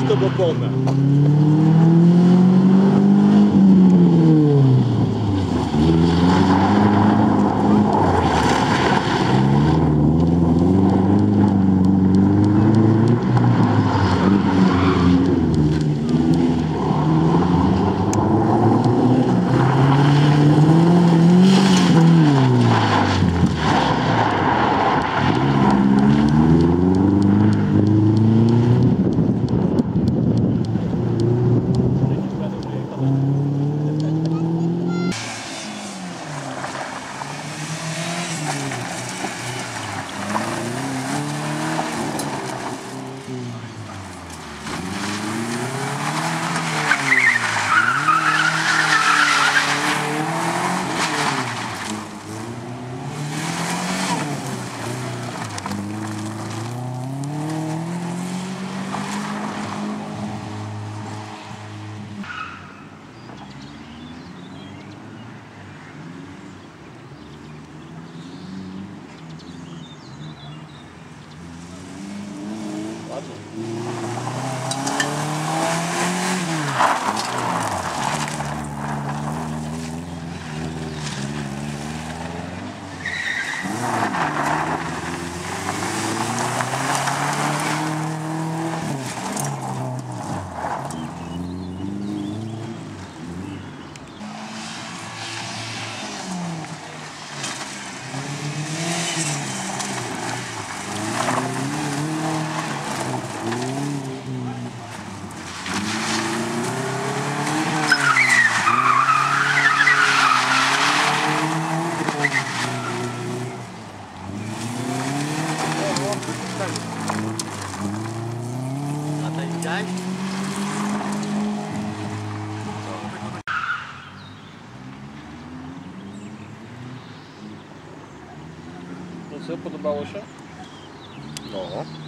to oponę. A widziałeś? No co, podobało się? No.